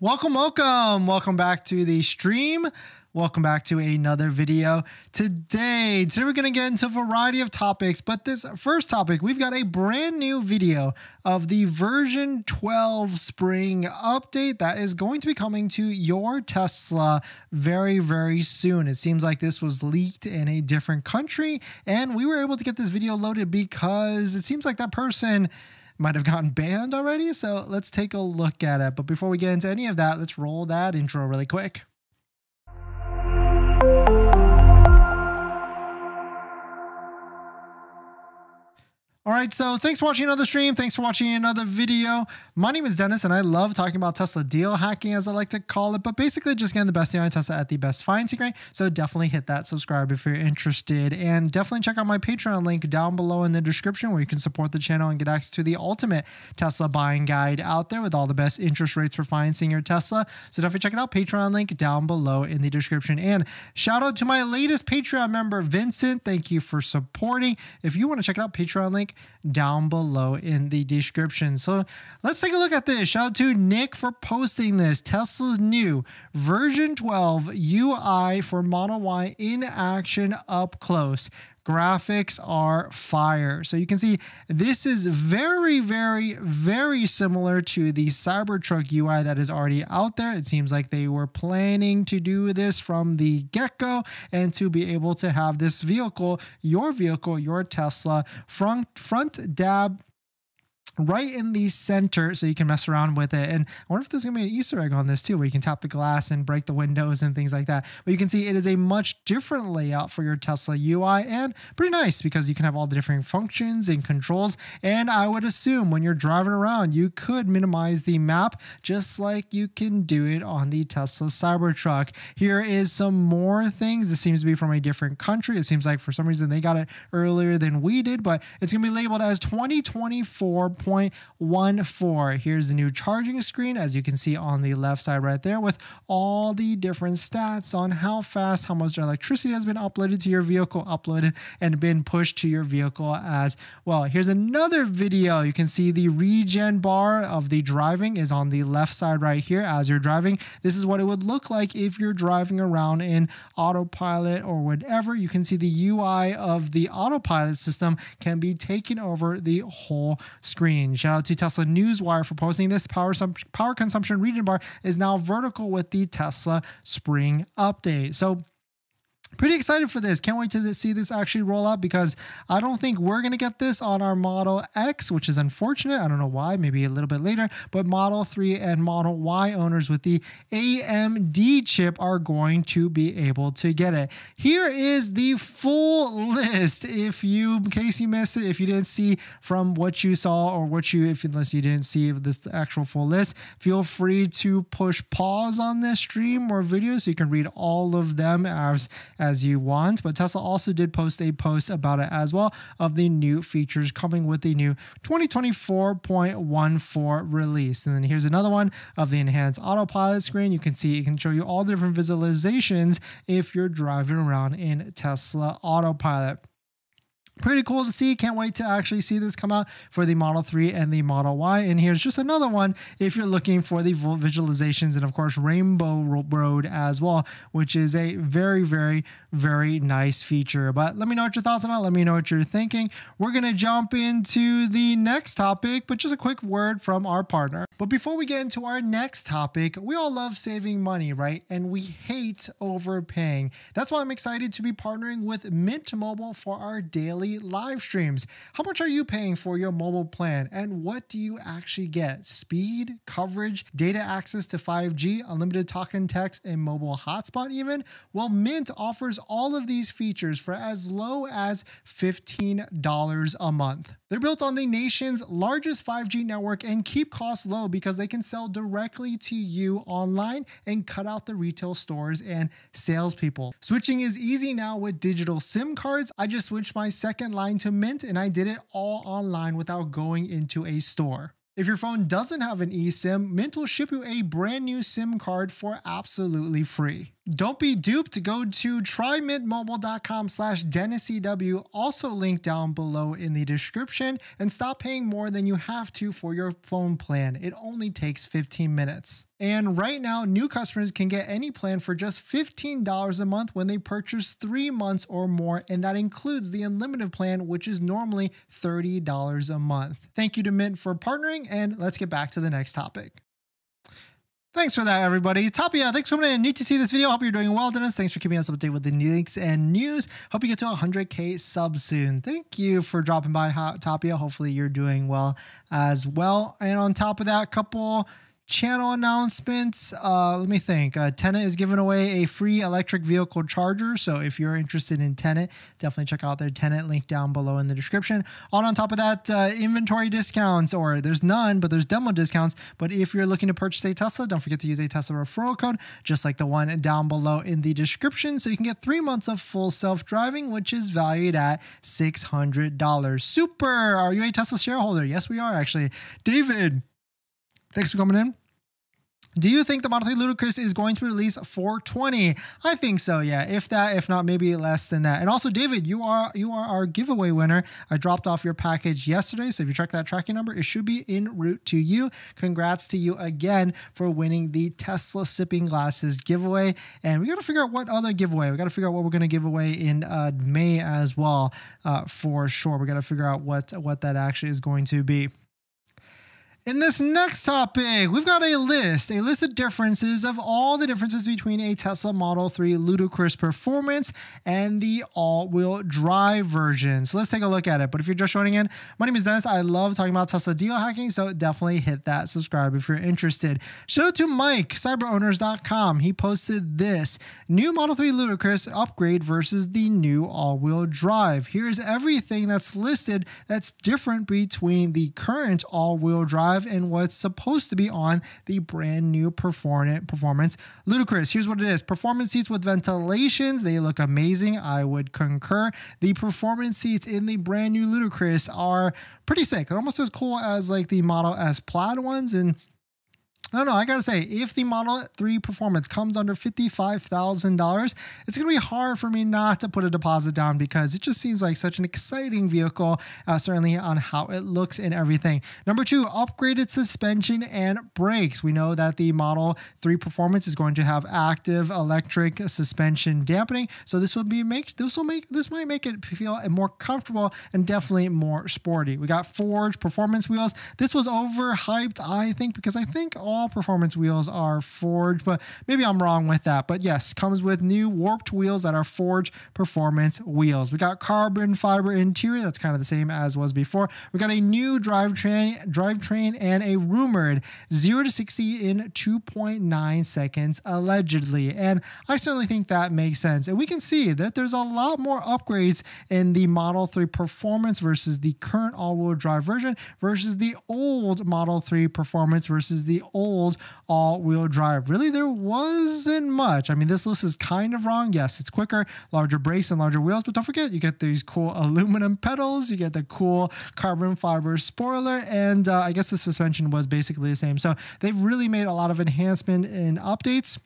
Welcome, welcome, welcome back to the stream. Welcome back to another video. Today, today we're going to get into a variety of topics, but this first topic, we've got a brand new video of the version 12 spring update that is going to be coming to your Tesla very, very soon. It seems like this was leaked in a different country, and we were able to get this video loaded because it seems like that person might have gotten banned already. So let's take a look at it. But before we get into any of that, let's roll that intro really quick. All right, so thanks for watching another stream. Thanks for watching another video. My name is Dennis, and I love talking about Tesla deal hacking, as I like to call it, but basically just getting the best deal on Tesla at the best financing rate. So definitely hit that subscribe if you're interested, and definitely check out my Patreon link down below in the description where you can support the channel and get access to the ultimate Tesla buying guide out there with all the best interest rates for financing your Tesla. So definitely check it out. Patreon link down below in the description. And shout out to my latest Patreon member, Vincent. Thank you for supporting. If you want to check it out, Patreon link down below in the description. So let's take a look at this. Shout out to Nick for posting this. Tesla's new version 12 UI for Model Y in action up close graphics are fire. So you can see this is very, very, very similar to the Cybertruck UI that is already out there. It seems like they were planning to do this from the get-go and to be able to have this vehicle, your vehicle, your Tesla, front, front dab right in the center so you can mess around with it. And I wonder if there's gonna be an Easter egg on this too, where you can tap the glass and break the windows and things like that. But you can see it is a much different layout for your Tesla UI and pretty nice because you can have all the different functions and controls. And I would assume when you're driving around, you could minimize the map just like you can do it on the Tesla Cybertruck. Here is some more things. This seems to be from a different country. It seems like for some reason they got it earlier than we did, but it's gonna be labeled as 2024 0.14. Here's the new charging screen, as you can see on the left side right there, with all the different stats on how fast, how much electricity has been uploaded to your vehicle, uploaded and been pushed to your vehicle as well. Here's another video. You can see the regen bar of the driving is on the left side right here as you're driving. This is what it would look like if you're driving around in autopilot or whatever. You can see the UI of the autopilot system can be taken over the whole screen screen. Shout out to Tesla Newswire for posting this. Power, power consumption regen bar is now vertical with the Tesla Spring update. So pretty excited for this. Can't wait to see this actually roll out because I don't think we're going to get this on our Model X, which is unfortunate. I don't know why, maybe a little bit later, but Model 3 and Model Y owners with the AMD chip are going to be able to get it. Here is the full list. If you, in case you missed it, if you didn't see from what you saw or what you, if unless you didn't see this actual full list, feel free to push pause on this stream or video so you can read all of them as as you want. But Tesla also did post a post about it as well of the new features coming with the new 2024.14 release. And then here's another one of the enhanced autopilot screen. You can see it can show you all different visualizations if you're driving around in Tesla Autopilot. Pretty cool to see. Can't wait to actually see this come out for the Model 3 and the Model Y. And here's just another one if you're looking for the visualizations and, of course, Rainbow Road as well, which is a very, very, very nice feature. But let me know what your thoughts on it. Let me know what you're thinking. We're going to jump into the next topic, but just a quick word from our partner. But before we get into our next topic, we all love saving money, right? And we hate overpaying. That's why I'm excited to be partnering with Mint Mobile for our daily daily live streams. How much are you paying for your mobile plan and what do you actually get? Speed, coverage, data access to 5G, unlimited talk and text, and mobile hotspot even? Well, Mint offers all of these features for as low as $15 a month. They're built on the nation's largest 5G network and keep costs low because they can sell directly to you online and cut out the retail stores and salespeople. Switching is easy now with digital SIM cards. I just switched my second line to Mint and I did it all online without going into a store. If your phone doesn't have an eSIM, Mint will ship you a brand new SIM card for absolutely free. Don't be duped. Go to trymintmobile.com slash DennisCW, also linked down below in the description, and stop paying more than you have to for your phone plan. It only takes 15 minutes. And right now, new customers can get any plan for just $15 a month when they purchase three months or more, and that includes the unlimited plan, which is normally $30 a month. Thank you to Mint for partnering, and let's get back to the next topic. Thanks for that, everybody. Tapia, thanks for coming in. New to see this video. Hope you're doing well, Dennis. Thanks for keeping us up to date with the links and news. Hope you get to 100k subs soon. Thank you for dropping by, Tapia. Hopefully, you're doing well as well. And on top of that, couple channel announcements. Uh, let me think. Uh, Tenet is giving away a free electric vehicle charger. So if you're interested in Tenet, definitely check out their Tenet link down below in the description. On on top of that, uh, inventory discounts, or there's none, but there's demo discounts. But if you're looking to purchase a Tesla, don't forget to use a Tesla referral code, just like the one down below in the description. So you can get three months of full self driving, which is valued at $600. Super. Are you a Tesla shareholder? Yes, we are actually. David, Thanks for coming in. Do you think the Model 3 Ludicrous is going to release 420? I think so, yeah. If that, if not, maybe less than that. And also, David, you are you are our giveaway winner. I dropped off your package yesterday, so if you check that tracking number, it should be en route to you. Congrats to you again for winning the Tesla sipping glasses giveaway. And we got to figure out what other giveaway. We got to figure out what we're going to give away in uh, May as well, uh, for sure. We got to figure out what what that actually is going to be. In this next topic, we've got a list, a list of differences of all the differences between a Tesla Model 3 Ludicrous Performance and the all-wheel drive version. So let's take a look at it. But if you're just joining in, my name is Dennis. I love talking about Tesla deal hacking, so definitely hit that subscribe if you're interested. Shout out to Mike, cyberowners.com. He posted this new Model 3 Ludicrous upgrade versus the new all-wheel drive. Here's everything that's listed that's different between the current all-wheel drive and what's supposed to be on the brand new performance ludicrous here's what it is. Performance seats with ventilations. They look amazing. I would concur. The performance seats in the brand new ludicrous are pretty sick. They're almost as cool as like the model s plaid ones and no, no, I gotta say, if the Model 3 Performance comes under $55,000, it's gonna be hard for me not to put a deposit down because it just seems like such an exciting vehicle, uh, certainly on how it looks and everything. Number two, upgraded suspension and brakes. We know that the Model 3 Performance is going to have active electric suspension dampening, so this will be make this will make this might make it feel more comfortable and definitely more sporty. We got forged performance wheels. This was overhyped, I think, because I think all all performance wheels are forged, but maybe I'm wrong with that. But yes, comes with new warped wheels that are forged performance wheels. We got carbon fiber interior, that's kind of the same as was before. We got a new drivetrain, drivetrain and a rumored 0 to 60 in 2.9 seconds allegedly. And I certainly think that makes sense. And we can see that there's a lot more upgrades in the Model 3 performance versus the current all-wheel drive version versus the old Model 3 performance versus the old old all wheel drive. Really, there wasn't much. I mean, this list is kind of wrong. Yes, it's quicker, larger brakes, and larger wheels, but don't forget, you get these cool aluminum pedals, you get the cool carbon fiber spoiler, and uh, I guess the suspension was basically the same. So they've really made a lot of enhancement and updates.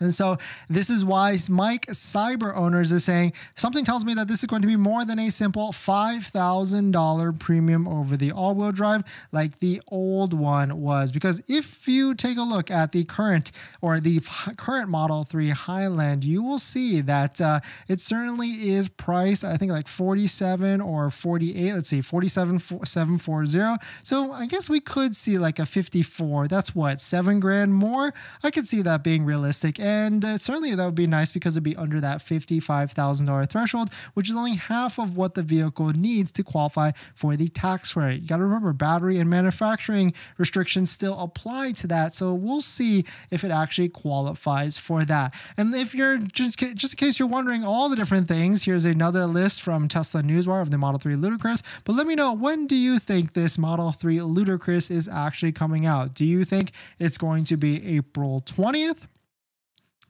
And so this is why Mike Cyber Owners is saying something tells me that this is going to be more than a simple $5,000 premium over the all-wheel drive like the old one was. Because if you take a look at the current or the current Model 3 Highland, you will see that uh, it certainly is priced, I think like 47 or 48. Let's see, 47,740. So I guess we could see like a 54. That's what, seven grand more? I could see that being realistic and uh, certainly that would be nice because it'd be under that $55,000 threshold, which is only half of what the vehicle needs to qualify for the tax rate. You got to remember, battery and manufacturing restrictions still apply to that. So we'll see if it actually qualifies for that. And if you're just, just in case you're wondering all the different things, here's another list from Tesla Newswire of the Model 3 Ludicrous. But let me know when do you think this Model 3 Ludicrous is actually coming out? Do you think it's going to be April 20th?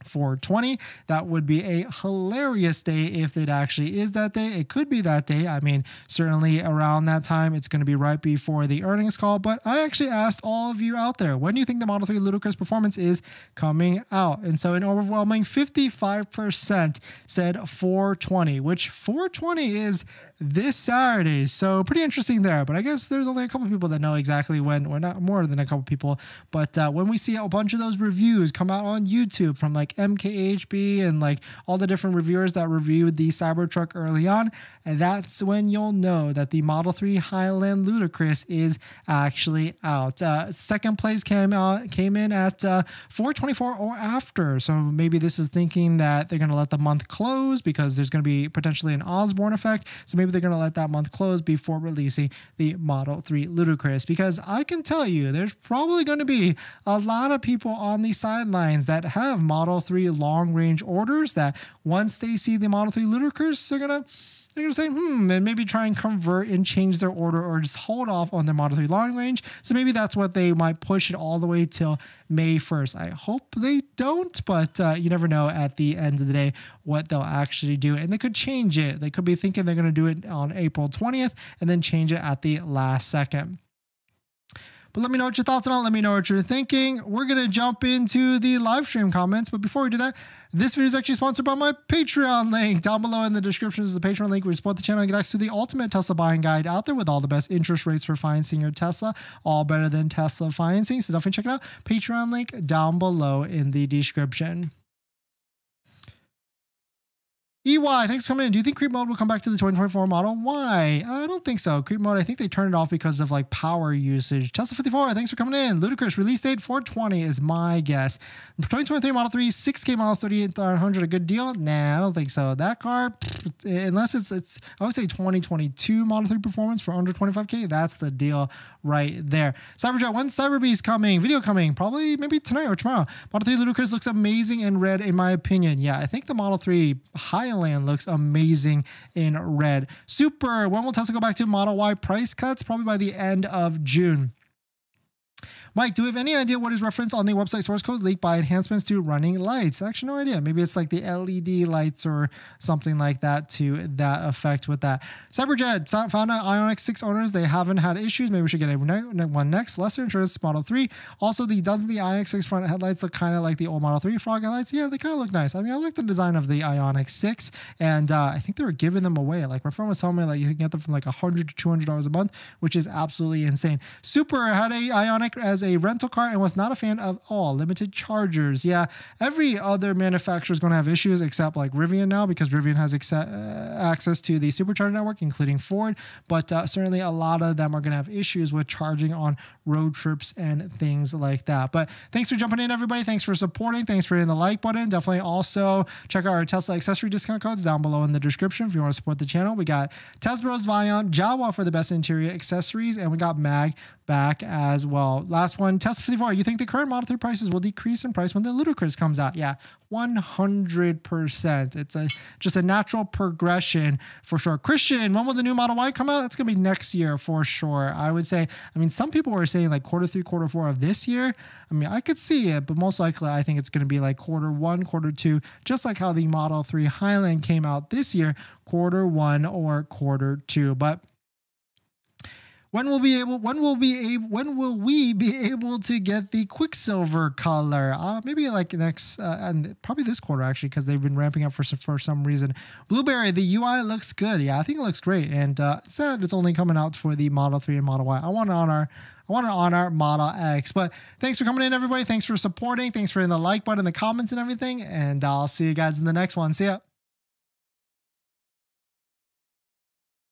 420. That would be a hilarious day if it actually is that day. It could be that day. I mean, certainly around that time, it's going to be right before the earnings call. But I actually asked all of you out there, when do you think the Model 3 Ludicrous Performance is coming out? And so an overwhelming 55% said 420, which 420 is this Saturday. So pretty interesting there. But I guess there's only a couple people that know exactly when, or not more than a couple people. But uh, when we see a bunch of those reviews come out on YouTube from like MKBHD and like all the different reviewers that reviewed the Cybertruck early on, and that's when you'll know that the Model 3 Highland Ludicrous is actually out. Uh, second place came out came in at uh, 424 or after. So maybe this is thinking that they're going to let the month close because there's going to be potentially an Osborne effect. So maybe they're going to let that month close before releasing the Model 3 Ludicrous. Because I can tell you, there's probably going to be a lot of people on the sidelines that have Model 3 long range orders that once they see the Model 3 Ludicrous, they're going to they're going to say, hmm, and maybe try and convert and change their order or just hold off on their Model 3 long range. So maybe that's what they might push it all the way till May 1st. I hope they don't, but uh, you never know at the end of the day what they'll actually do. And they could change it. They could be thinking they're going to do it on April 20th and then change it at the last second. But let me know what your thoughts on it. Let me know what you're thinking. We're going to jump into the live stream comments. But before we do that, this video is actually sponsored by my Patreon link. Down below in the description is the Patreon link where you support the channel and get access to the ultimate Tesla buying guide out there with all the best interest rates for financing your Tesla, all better than Tesla financing. So definitely check it out. Patreon link down below in the description. EY, thanks for coming in. Do you think creep mode will come back to the 2024 model? Why? I don't think so. Creep mode, I think they turned it off because of like power usage. Tesla 54, thanks for coming in. Ludicrous release date 420 is my guess. 2023 Model 3, 6K miles, 3800, a good deal? Nah, I don't think so. That car, unless it's, it's I would say 2022 Model 3 performance for under 25K, that's the deal right there. Cyberjet, when's Cyberbeast coming? Video coming? Probably maybe tonight or tomorrow. Model 3 Ludicrous looks amazing in red, in my opinion. Yeah, I think the Model 3 high Land looks amazing in red. Super. When will Tesla go back to Model Y price cuts? Probably by the end of June. Mike, do we have any idea what is referenced on the website source code leaked by enhancements to running lights? Actually, no idea. Maybe it's like the LED lights or something like that to that effect with that. Cyberjet found out Ioniq 6 owners, they haven't had issues. Maybe we should get a one next. Lesser insurance Model 3. Also, the doesn't the Ioniq 6 front headlights look kind of like the old Model 3 frog headlights? Yeah, they kind of look nice. I mean, I like the design of the Ioniq 6, and uh, I think they were giving them away. Like my friend was telling me, like you can get them from like 100 to 200 dollars a month, which is absolutely insane. Super had a Ioniq as a rental car and was not a fan of all limited chargers. Yeah, every other manufacturer is going to have issues except like Rivian now because Rivian has uh, access to the supercharger network, including Ford. But uh, certainly a lot of them are going to have issues with charging on road trips and things like that. But thanks for jumping in, everybody. Thanks for supporting. Thanks for hitting the like button. Definitely also check out our Tesla accessory discount codes down below in the description if you want to support the channel. We got Tesbros Vion, Jowua for the best interior accessories, and we got Mag back as well. Last one, Tesla 54. You think the current Model 3 prices will decrease in price when the Ludicrous comes out? Yeah, 100%. It's a just a natural progression for sure. Christian, when will the new Model Y come out? That's going to be next year for sure. I would say, I mean, some people were saying like quarter three, quarter four of this year. I mean, I could see it, but most likely I think it's going to be like quarter one, quarter two, just like how the Model 3 Highland came out this year, quarter one or quarter two. But when will be able? When will be able? When will we be able to get the Quicksilver color? Uh, maybe like next, uh, and probably this quarter actually, because they've been ramping up for some, for some reason. Blueberry, the UI looks good. Yeah, I think it looks great, and uh, it's sad it's only coming out for the Model Three and Model Y. I want to honor. I want to honor Model X. But thanks for coming in, everybody. Thanks for supporting. Thanks for hitting the like button, the comments, and everything. And I'll see you guys in the next one. See ya.